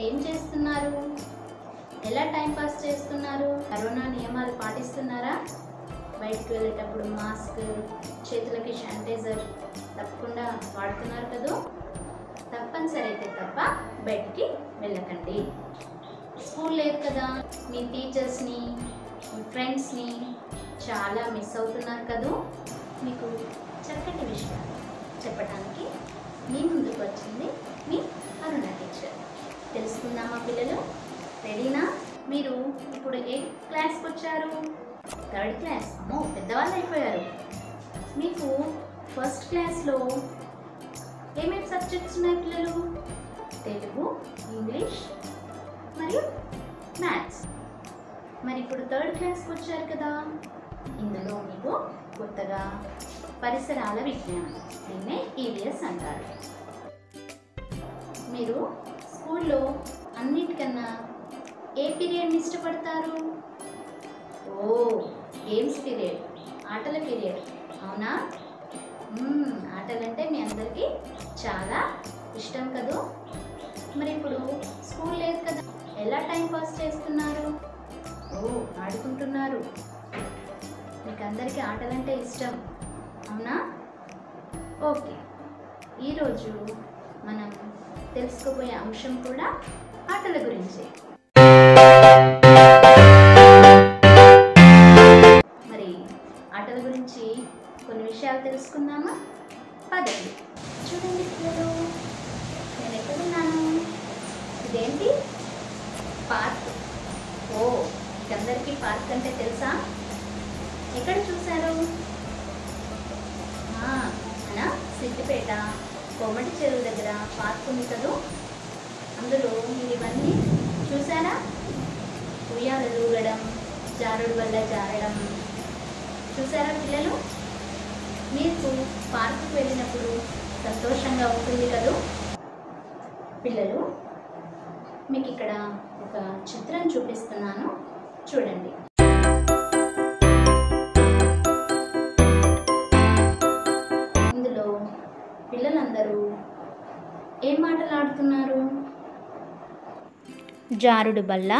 ఏం చేస్తున్నారు? ఎలా టైంపాస్ చేస్తున్నారు? కరోనా నియమాలు పాటిస్తున్నారా? బయటకు వెళ్ళేటప్పుడు మాస్క్ చేతులకి శానిటైజర్ తప్పకుండా వాడుతున్నారు కదా? తప్పనిసరి అయితే తప్ప బయటికి వెళ్ళకండి. స్కూల్ లేదు కదా. మీ టీచర్స్ని మీ ఫ్రెండ్స్ని చాలా మిస్ అవుతున్నారు కదూ? మీకు చక్కటి విషయాలు చెప్పడానికి మీ ముందుకు వచ్చింది మీ అరుణ టీచర్. తెలుసుకుందామా పిల్లలు? రెడీనా? మీరు ఇప్పుడు ఏ క్లాస్కి వచ్చారు? Third class. అమ్మో పెద్దవాళ్ళు అయిపోయారు. మీకు ఫస్ట్ క్లాస్లో ఏమేమి సబ్జెక్ట్స్ ఉన్నాయి పిల్లలు? తెలుగు ఇంగ్లీష్ మరియు మ్యాథ్స్. మరి ఇప్పుడు థర్డ్ క్లాస్కి వచ్చారు కదా. ఇందులో మీకు కొత్తగా పరిసరాల విజ్ఞానం దీన్నే ఈవిఎస్ అంటారు. మీరు స్కూల్లో అన్నిటికన్నా ఏ పీరియడ్ని ఇష్టపడతారు? ఓ గేమ్స్ పీరియడ్ ఆటల పీరియడ్. అవునా? ఆటలంటే మీ అందరికీ చాలా ఇష్టం కదూ? మరి ఇప్పుడు స్కూల్ లేదు కదా ఎలా టైం పాస్ చేస్తున్నారు? ఓ ఆడుకుంటున్నారు. మీకు అందరికీ ఆటలంటే ఇష్టం. అవునా? ఓకే ఈరోజు మనం తెలుసుకోబోయే అంశం కూడా ఆటల గురించి. మరి ఆటల గురించి కొన్ని విషయాలు తెలుసుకుందామా? పదండి. చూడండి పిల్లలు నేను ఎక్కడున్నాను ఇదేంటి? పార్క్. ఓ మీకందరికీ పార్క్ అంటే తెలుసా? ఎక్కడ చూశారు? ఆ, సిద్దిపేట. కోమటి చెరువు దగ్గర పార్క్ ఉంది కదూ? అందులో మీరు ఇవన్నీ చూసారా ఉయ్యాలు ఊగడం జారుడు వల్ల జారడం. చూసారా పిల్లలు? మీకు పార్కుకు వెళ్ళినప్పుడు సంతోషంగా ఉంటుంది కదూ? పిల్లలు మీకు ఇక్కడ ఒక చిత్రం చూపిస్తున్నాను. చూడండి. ఏం ఆటలు ఆడుతున్నారు జారుడు బల్ల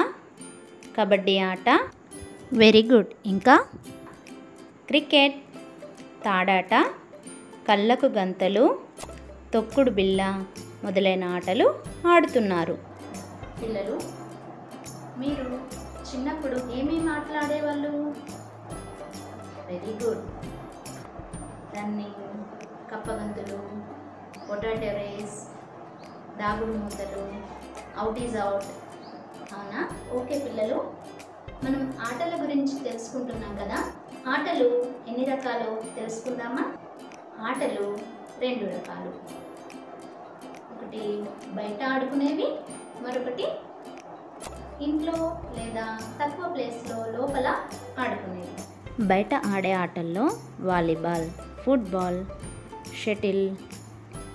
కబడ్డీ ఆట వెరీ గుడ్. ఇంకా? క్రికెట్ తాడాట కళ్ళకు గంతలు తొక్కుడు బిళ్ళ మొదలైన ఆటలు ఆడుతున్నారు. పిల్లలు మీరు చిన్నప్పుడు ఏమేమి ఆటలు ఆడేవాళ్ళు వెరీ గుడ్. దాన్ని కప్పగంతులు పొటాటో రేస్ దాగుడు మూతలు అవుట్ ఈజ్ అవుట్ అవునా? ఓకే పిల్లలు. మనం ఆటల గురించి తెలుసుకుంటున్నాం కదా. ఆటలు ఎన్ని రకాలు తెలుసుకుందామా? ఆటలు రెండు రకాలు. ఒకటి బయట ఆడుకునేవి మరొకటి ఇంట్లో లేదా తక్కువ ప్లేస్లో లోపల ఆడుకునేవి. బయట ఆడే ఆటల్లో వాలీబాల్ ఫుట్బాల్ షటిల్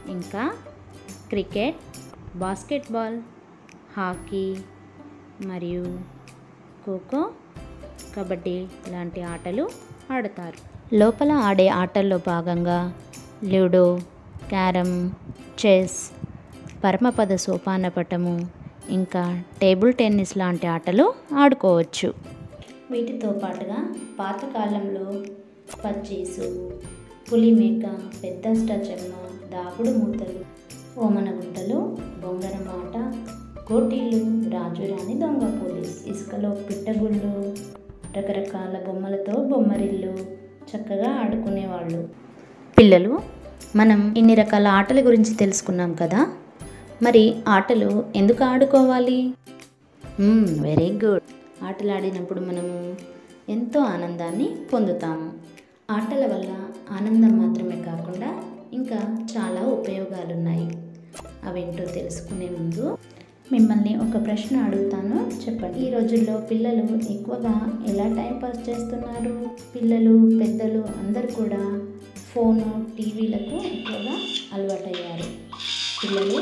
ఇంకా క్రికెట్ బాస్కెట్బాల్ హాకీ మరియు ఖోఖో కబడ్డీ లాంటి ఆటలు ఆడతారు. లోపల ఆడే ఆటల్లో భాగంగా లూడో క్యారమ్ చెస్ పరమపద సోపానపటము ఇంకా టేబుల్ టెన్నిస్ లాంటి ఆటలు ఆడుకోవచ్చు. వీటితో పాటుగా పాతకాలంలో పచ్చీసు పులిమేక పెద్దష్టచర్మ దాగుడు మూతలు ఓమన గుంటలు బొంగరం ఆట రాజు రాజురాణి దొంగ పోలీస్ ఇసుకలో పిట్టగుళ్ళు రకరకాల బొమ్మలతో బొమ్మరిల్లు చక్కగా ఆడుకునేవాళ్ళు. పిల్లలు మనం ఇన్ని రకాల ఆటల గురించి తెలుసుకున్నాం కదా? మరి ఆటలు ఎందుకు ఆడుకోవాలి? వెరీ గుడ్ ఆటలు ఆడినప్పుడు మనము ఎంతో ఆనందాన్ని పొందుతాము. ఆటల వల్ల ఆనందం మాత్రమే కాకుండా ఇంకా చాలా ఉపయోగాలు ఉన్నాయి అవేంటో తెలుసుకునే ముందు మిమ్మల్ని ఒక ప్రశ్న అడుగుతాను. చెప్పండి. ఈ రోజుల్లో పిల్లలు ఎక్కువగా ఎలా టైం పాస్ చేస్తున్నారు? పిల్లలు పెద్దలు అందరు కూడా ఫోను టీవీలకు ఎక్కువగా అలవాటయ్యారు. పిల్లలు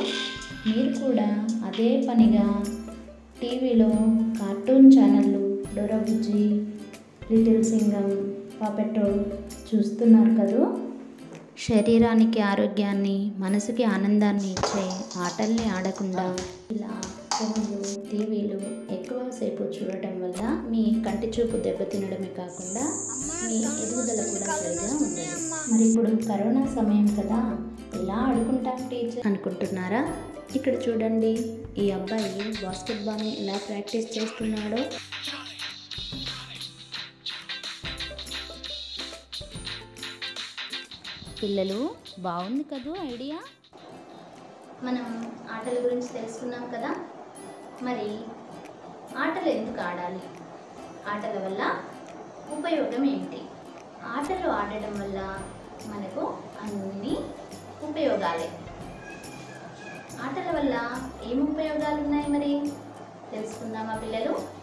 మీరు కూడా అదే పనిగా టీవీలో కార్టూన్ ఛానళ్ళు డొరబుజ్జి లిటిల్ సింగం పాపెట్రోల్ చూస్తున్నారు కదూ? శరీరానికి ఆరోగ్యాన్ని మనసుకి ఆనందాన్ని ఇచ్చే ఆటల్ని ఆడకుండా ఇలా ఫోన్లు టీవీలు ఎక్కువసేపు చూడటం వల్ల మీ కంటి చూపు దెబ్బతినడమే కాకుండా మీ ఎదుగుదల కూడా సరిగా ఉండదు. మరి ఇప్పుడు కరోనా సమయం కదా ఎలా ఆడుకుంటాం టీచర్? అనుకుంటున్నారా? ఇక్కడ చూడండి ఈ అబ్బాయి బాస్కెట్బాల్ని ఎలా ప్రాక్టీస్ చేస్తున్నాడో. పిల్లలు బాగుంది కదూ ఐడియా? మనం ఆటల గురించి తెలుసుకున్నాం కదా? మరి ఆటలు ఎందుకు ఆడాలి? ఆటల వల్ల ఉపయోగం ఏంటి? ఆటలు ఆడటం వల్ల మనకు అన్ని ఉపయోగాలే. ఆటల వల్ల ఏం ఉపయోగాలు ఉన్నాయి మరి? తెలుసుకుందామా పిల్లలు?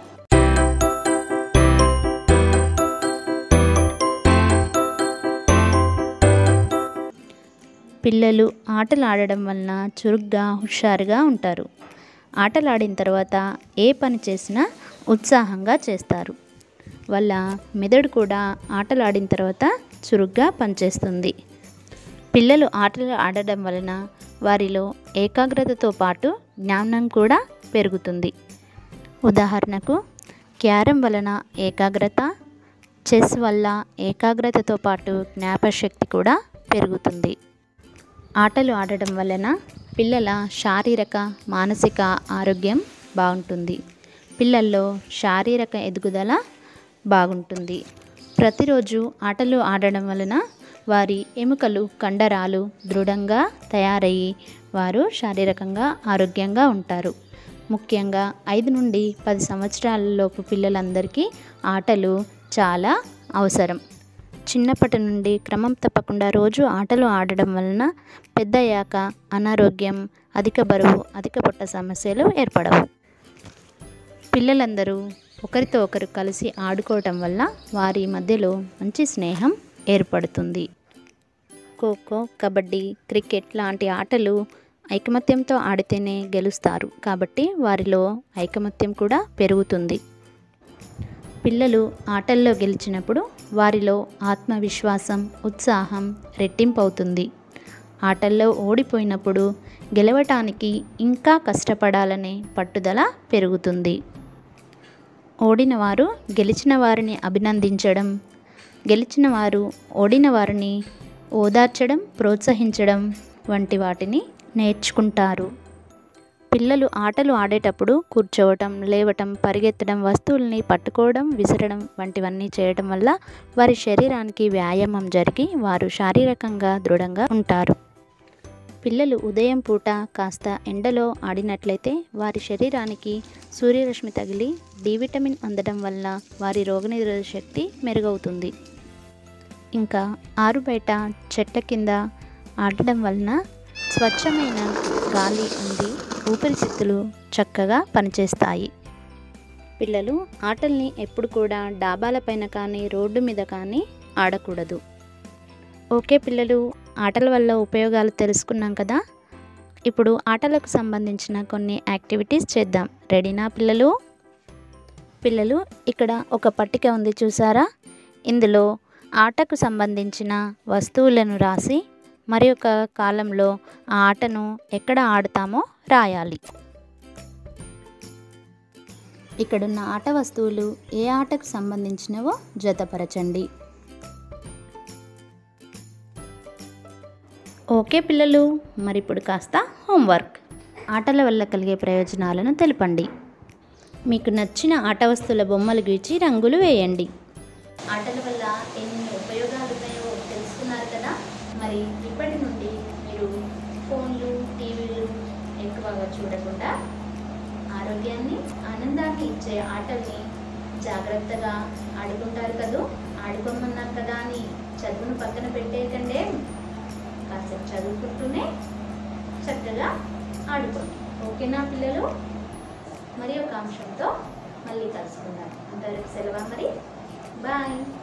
పిల్లలు ఆటలు ఆడడం వలన చురుగ్గా హుషారుగా ఉంటారు. ఆటలు ఆడిన తర్వాత ఏ పని చేసినా ఉత్సాహంగా చేస్తారు. వాళ్ళ మెదడు కూడా ఆటలు ఆడిన తర్వాత చురుగ్గా పనిచేస్తుంది. పిల్లలు ఆటలు ఆడడం వలన వారిలో ఏకాగ్రతతో పాటు జ్ఞానం కూడా పెరుగుతుంది. ఉదాహరణకు క్యారం వలన ఏకాగ్రత చెస్ వల్ల ఏకాగ్రతతో పాటు జ్ఞాపశక్తి కూడా పెరుగుతుంది. ఆటలు ఆడటం వలన పిల్లల శారీరక మానసిక ఆరోగ్యం బాగుంటుంది. పిల్లల్లో శారీరక ఎదుగుదల బాగుంటుంది. ప్రతిరోజు ఆటలు ఆడడం వలన వారి ఎముకలు కండరాలు దృఢంగా తయారయ్యి వారు శారీరకంగా ఆరోగ్యంగా ఉంటారు. ముఖ్యంగా ఐదు నుండి పది సంవత్సరాలలోపు పిల్లలందరికీ ఆటలు చాలా అవసరం. చిన్నప్పటి నుండి క్రమం తప్పకుండా రోజు ఆటలు ఆడడం వలన పెద్దయ్యాక అనారోగ్యం అధిక బరువు అధిక పొట్ట సమస్యలు ఏర్పడవు. పిల్లలందరూ ఒకరితో ఒకరు కలిసి ఆడుకోవటం వల్ల వారి మధ్యలో మంచి స్నేహం ఏర్పడుతుంది. ఖోఖో కబడ్డీ క్రికెట్ లాంటి ఆటలు ఐకమత్యంతో ఆడితేనే గెలుస్తారు. కాబట్టి వారిలో ఐకమత్యం కూడా పెరుగుతుంది. పిల్లలు ఆటల్లో గెలిచినప్పుడు వారిలో ఆత్మవిశ్వాసం ఉత్సాహం రెట్టింపవుతుంది. ఆటల్లో ఓడిపోయినప్పుడు గెలవటానికి ఇంకా కష్టపడాలనే పట్టుదల పెరుగుతుంది. ఓడిన వారు గెలిచిన వారిని అభినందించడం గెలిచిన వారు ఓడిన వారిని ఓదార్చడం ప్రోత్సహించడం వంటి వాటిని నేర్చుకుంటారు. పిల్లలు ఆటలు ఆడేటప్పుడు కూర్చోవటం లేవటం పరిగెత్తడం వస్తువుల్ని పట్టుకోవడం విసరడం వంటివన్నీ చేయడం వల్ల వారి శరీరానికి వ్యాయామం జరిగి వారు శారీరకంగా దృఢంగా ఉంటారు. పిల్లలు ఉదయం పూట కాస్త ఎండలో ఆడినట్లయితే వారి శరీరానికి సూర్యరశ్మి తగిలి డి విటమిన్ అందడం వల్ల వారి రోగనిరోధక శక్తి మెరుగవుతుంది. ఇంకా ఆరు బయట చెట్ల కింద ఆడడం వలన స్వచ్ఛమైన గాలి ఉంది ఊపిరితిత్తులు చక్కగా పనిచేస్తాయి. పిల్లలు ఆటల్ని ఎప్పుడు కూడా డాబాలపైన కానీ రోడ్డు మీద కానీ ఆడకూడదు. ఓకే పిల్లలు ఆటల వల్ల ఉపయోగాలు తెలుసుకున్నాం కదా? ఇప్పుడు ఆటలకు సంబంధించిన కొన్ని యాక్టివిటీస్ చేద్దాం. రెడీనా పిల్లలు? పిల్లలు ఇక్కడ ఒక పట్టిక ఉంది చూసారా? ఇందులో ఆటకు సంబంధించిన వస్తువులను రాసి మరి ఒక కాలంలో ఆ ఆటను ఎక్కడ ఆడతామో రాయాలి. ఇక్కడున్న ఆట వస్తువులు ఏ ఆటకు సంబంధించినవో జతపరచండి. ఓకే పిల్లలు మరి ఇప్పుడు కాస్త హోంవర్క్. ఆటల వల్ల కలిగే ప్రయోజనాలను తెలపండి. మీకు నచ్చిన ఆట వస్తువుల బొమ్మలు గీచి రంగులు వేయండి. ఆటల వల్ల ఎన్ని ఉపయోగాలు ఉన్నాయో తెలుసుకున్నారు కదా మరి ఇప్పటి నుండి మీరు ఫోన్లు టీవీలు ఎక్కువగా చూడకుండా ఆరోగ్యాన్ని ఆనందాన్ని ఇచ్చే ఆటల్ని జాగ్రత్తగా ఆడుకుంటారు కదూ? ఆడుకోమన్నారు కదా అని చదువును పక్కన పెట్టేయకండే కాసేపు చదువుకుంటూనే చక్కగా ఆడుకోండి. ఓకేనా పిల్లలు? మరి ఒక అంశంతో మళ్ళీ కలుసుకుందాం. అంతవరకు సెలవు మరి? బాయ్.